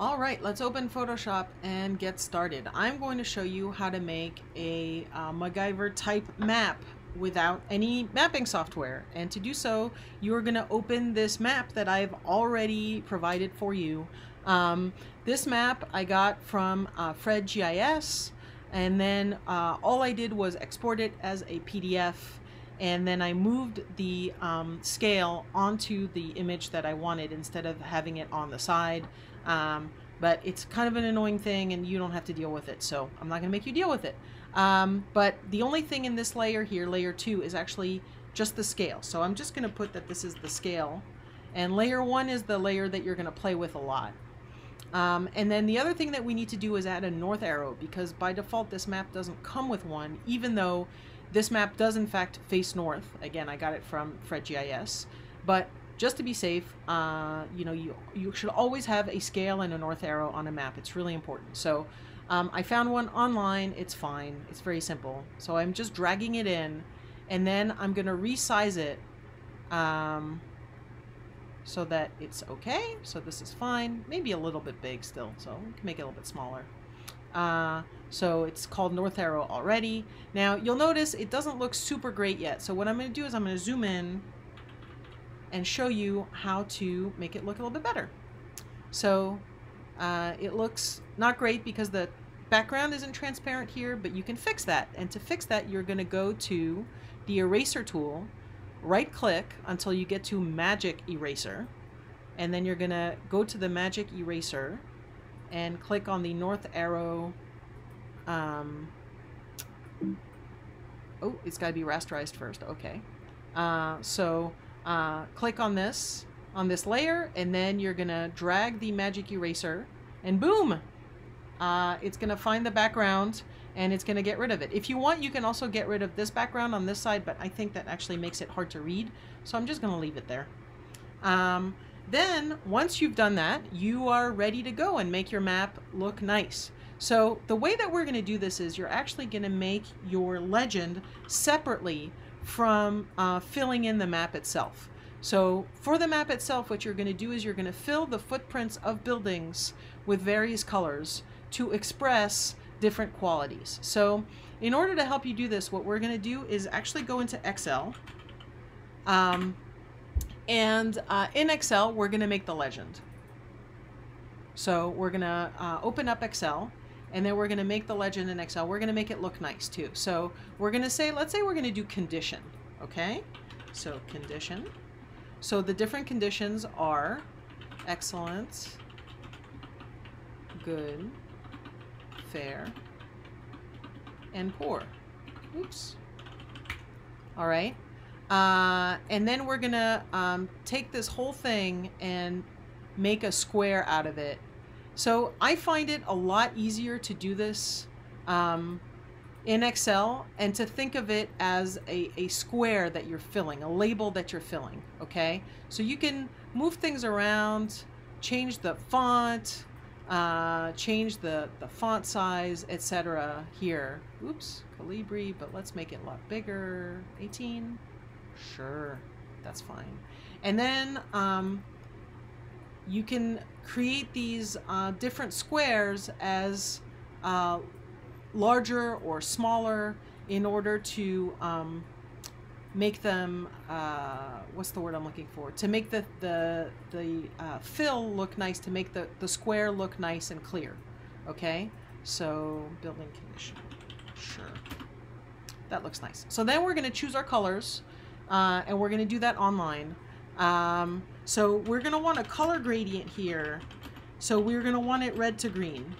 All right, let's open Photoshop and get started. I'm going to show you how to make a uh, MacGyver type map without any mapping software. And to do so, you're going to open this map that I've already provided for you. Um, this map I got from uh, Fred GIS, and then uh, all I did was export it as a PDF and then I moved the um, scale onto the image that I wanted instead of having it on the side. Um, but it's kind of an annoying thing and you don't have to deal with it, so I'm not going to make you deal with it. Um, but the only thing in this layer here, layer 2, is actually just the scale. So I'm just going to put that this is the scale. And layer 1 is the layer that you're going to play with a lot. Um, and then the other thing that we need to do is add a north arrow because by default this map doesn't come with one, even though this map does in fact face north. Again, I got it from FredGIS. But just to be safe, uh, you know, you, you should always have a scale and a north arrow on a map. It's really important. So um, I found one online. It's fine. It's very simple. So I'm just dragging it in and then I'm going to resize it um, so that it's okay. So this is fine. Maybe a little bit big still. So we can make it a little bit smaller. Uh, so it's called North Arrow already. Now you'll notice it doesn't look super great yet. So what I'm going to do is I'm going to zoom in and show you how to make it look a little bit better. So uh, it looks not great because the background isn't transparent here, but you can fix that. And to fix that, you're going to go to the eraser tool, right click until you get to magic eraser. And then you're going to go to the magic eraser and click on the north arrow. Um, oh, it's got to be rasterized first. Okay. Uh, so uh, click on this, on this layer, and then you're going to drag the magic eraser, and boom! Uh, it's going to find the background, and it's going to get rid of it. If you want, you can also get rid of this background on this side, but I think that actually makes it hard to read, so I'm just going to leave it there. Um, then, once you've done that, you are ready to go and make your map look nice. So the way that we're going to do this is you're actually going to make your legend separately from uh, filling in the map itself. So for the map itself, what you're going to do is you're going to fill the footprints of buildings with various colors to express different qualities. So in order to help you do this, what we're going to do is actually go into Excel. Um, and uh, in Excel, we're going to make the legend. So we're going to uh, open up Excel and then we're going to make the legend in Excel. We're going to make it look nice too. So we're going to say, let's say we're going to do condition, okay? So condition. So the different conditions are excellent, good, fair, and poor. Oops. All right. Uh, and then we're to um, take this whole thing and make a square out of it so I find it a lot easier to do this um, in Excel and to think of it as a, a square that you're filling, a label that you're filling, okay? So you can move things around, change the font, uh, change the, the font size, etc. here. Oops, Calibri, but let's make it a lot bigger. 18? Sure, that's fine. And then um, you can create these uh, different squares as uh, larger or smaller in order to um, make them uh, what's the word I'm looking for? To make the the the uh, fill look nice to make the the square look nice and clear. Okay? So building condition. Sure. That looks nice. So then we're going to choose our colors uh, and we're going to do that online um, so we're going to want a color gradient here. So we're going to want it red to green,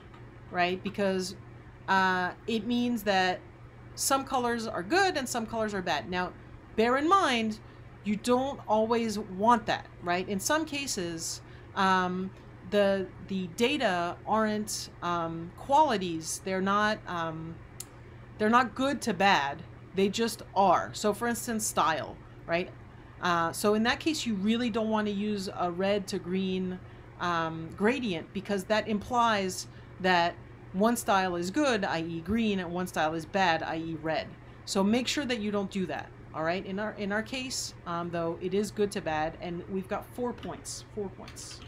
right? Because uh, it means that some colors are good and some colors are bad. Now, bear in mind, you don't always want that, right? In some cases, um, the the data aren't um, qualities. They're not um, they're not good to bad. They just are. So, for instance, style, right? Uh, so in that case, you really don't want to use a red to green um, gradient because that implies that one style is good, i.e. green, and one style is bad, i.e. red. So make sure that you don't do that. All right. In our in our case, um, though, it is good to bad, and we've got four points. Four points.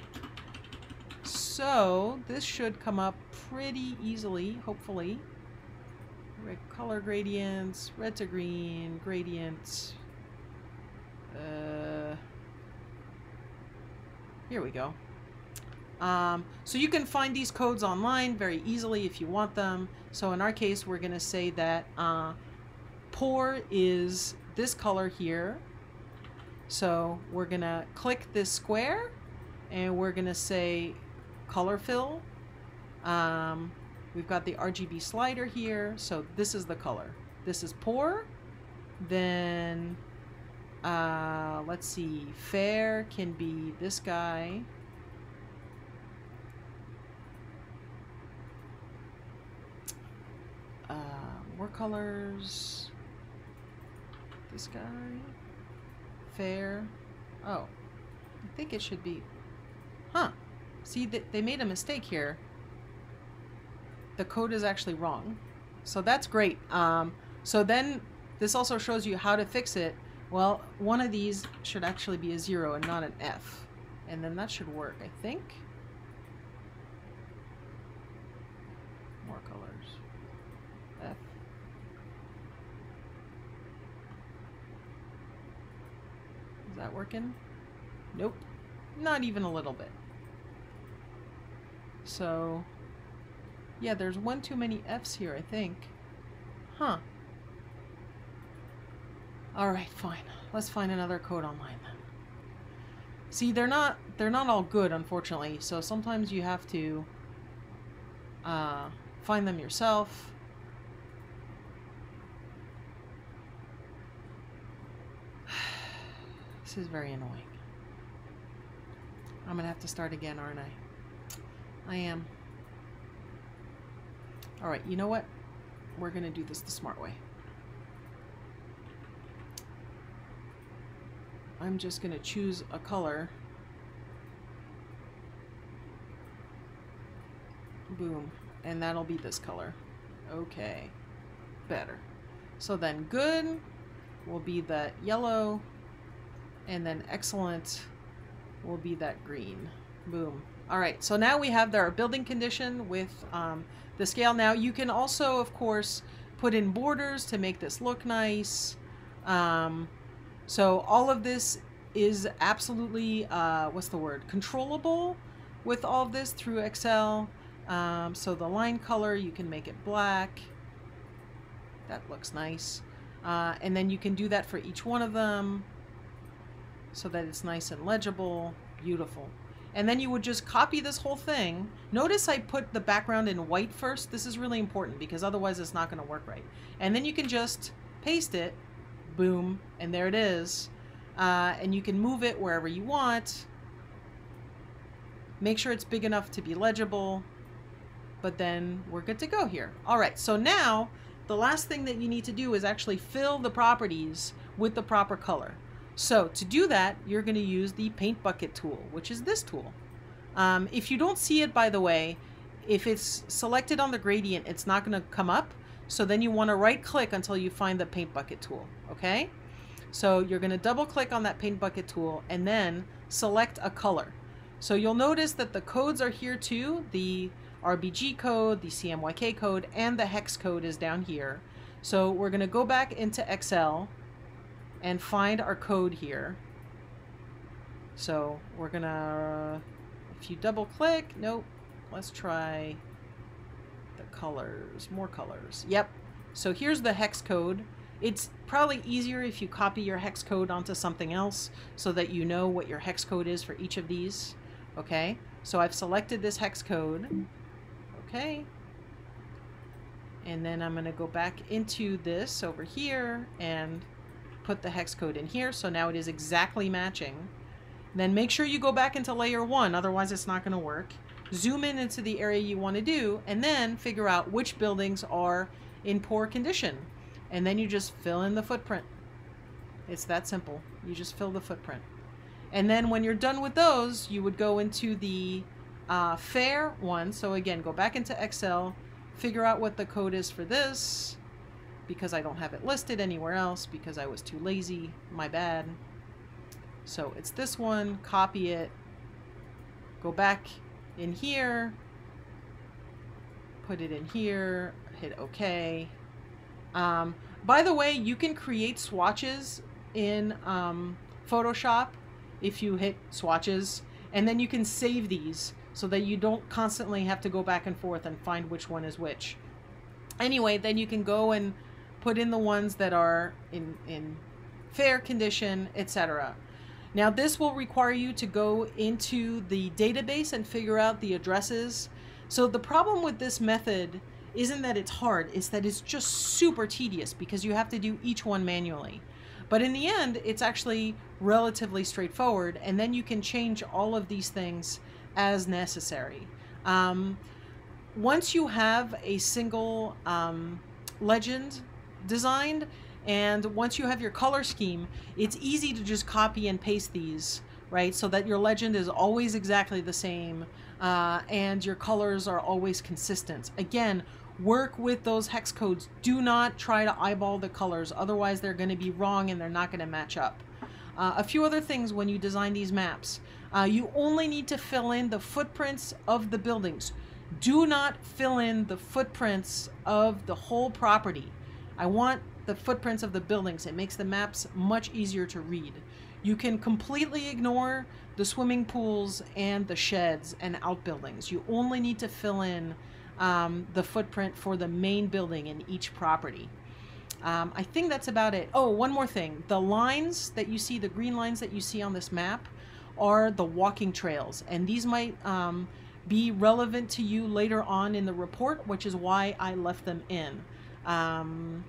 So So this should come up pretty easily, hopefully. Red color gradients, red to green, gradients. Uh, here we go. Um, so you can find these codes online very easily if you want them. So in our case, we're going to say that uh, poor is this color here. So we're going to click this square and we're going to say color fill. Um, we've got the RGB slider here. So this is the color. This is poor. Then uh, let's see, fair can be this guy. Uh, more colors. This guy. Fair. Oh. I think it should be... Huh. See, they made a mistake here. The code is actually wrong. So that's great. Um, so then this also shows you how to fix it. Well, one of these should actually be a zero and not an F. And then that should work, I think. More colors. F. Is that working? Nope. Not even a little bit. So, yeah, there's one too many F's here, I think. Huh. Alright, fine. Let's find another code online then. See, they're not they're not all good, unfortunately, so sometimes you have to uh, find them yourself. This is very annoying. I'm gonna have to start again, aren't I? I am. Alright, you know what? We're gonna do this the smart way. I'm just gonna choose a color. Boom. And that'll be this color. Okay. Better. So then good will be that yellow and then excellent will be that green. Boom. All right, so now we have our building condition with um, the scale. Now you can also, of course, put in borders to make this look nice. Um, so all of this is absolutely, uh, what's the word, controllable with all of this through Excel. Um, so the line color, you can make it black. That looks nice. Uh, and then you can do that for each one of them so that it's nice and legible. Beautiful. And then you would just copy this whole thing. Notice I put the background in white first. This is really important because otherwise it's not going to work right. And then you can just paste it. Boom. And there it is. Uh, and you can move it wherever you want. Make sure it's big enough to be legible. But then we're good to go here. All right. So now the last thing that you need to do is actually fill the properties with the proper color. So to do that, you're going to use the paint bucket tool, which is this tool. Um, if you don't see it, by the way, if it's selected on the gradient, it's not going to come up. So then you want to right click until you find the paint bucket tool. Okay. So you're going to double click on that paint bucket tool and then select a color. So you'll notice that the codes are here too. The RBG code, the CMYK code, and the hex code is down here. So we're going to go back into Excel and find our code here. So we're gonna, if you double click, nope, let's try the colors, more colors. Yep. So here's the hex code. It's probably easier if you copy your hex code onto something else so that you know what your hex code is for each of these. Okay, so I've selected this hex code. Okay. And then I'm to go back into this over here and put the hex code in here, so now it is exactly matching. Then make sure you go back into layer one, otherwise it's not going to work. Zoom in into the area you want to do, and then figure out which buildings are in poor condition. And then you just fill in the footprint. It's that simple. You just fill the footprint. And then when you're done with those, you would go into the uh, fair one. So again, go back into Excel, figure out what the code is for this, because I don't have it listed anywhere else because I was too lazy. My bad. So it's this one, copy it, go back in here, put it in here, hit OK. Um, by the way, you can create swatches in um, Photoshop if you hit swatches, and then you can save these so that you don't constantly have to go back and forth and find which one is which. Anyway, then you can go and put in the ones that are in, in fair condition, etc. Now this will require you to go into the database and figure out the addresses. So the problem with this method isn't that it's hard, it's that it's just super tedious because you have to do each one manually. But in the end, it's actually relatively straightforward, and then you can change all of these things as necessary. Um, once you have a single um, legend designed, and once you have your color scheme, it's easy to just copy and paste these, right? So that your legend is always exactly the same uh, and your colors are always consistent. Again, work with those hex codes. Do not try to eyeball the colors, otherwise they're going to be wrong and they're not going to match up. Uh, a few other things when you design these maps. Uh, you only need to fill in the footprints of the buildings. Do not fill in the footprints of the whole property. I want the footprints of the buildings. It makes the maps much easier to read. You can completely ignore the swimming pools and the sheds and outbuildings. You only need to fill in um, the footprint for the main building in each property. Um, I think that's about it. Oh, one more thing. The lines that you see, the green lines that you see on this map, are the walking trails. And these might um, be relevant to you later on in the report, which is why I left them in. Um,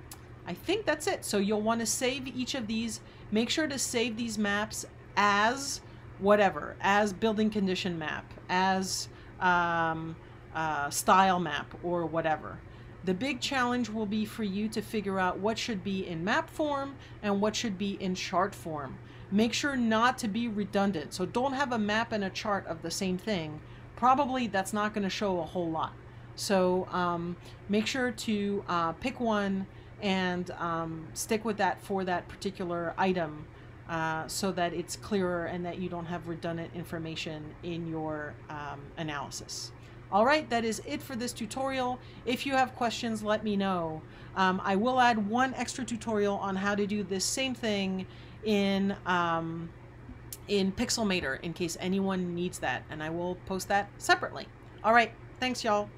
I think that's it. So you'll want to save each of these. Make sure to save these maps as whatever, as building condition map, as um, uh, style map, or whatever. The big challenge will be for you to figure out what should be in map form and what should be in chart form. Make sure not to be redundant. So don't have a map and a chart of the same thing. Probably that's not going to show a whole lot. So um, make sure to uh, pick one and um, stick with that for that particular item uh, so that it's clearer and that you don't have redundant information in your um, analysis. All right, that is it for this tutorial. If you have questions, let me know. Um, I will add one extra tutorial on how to do this same thing in um, in Pixelmator in case anyone needs that, and I will post that separately. All right, thanks y'all.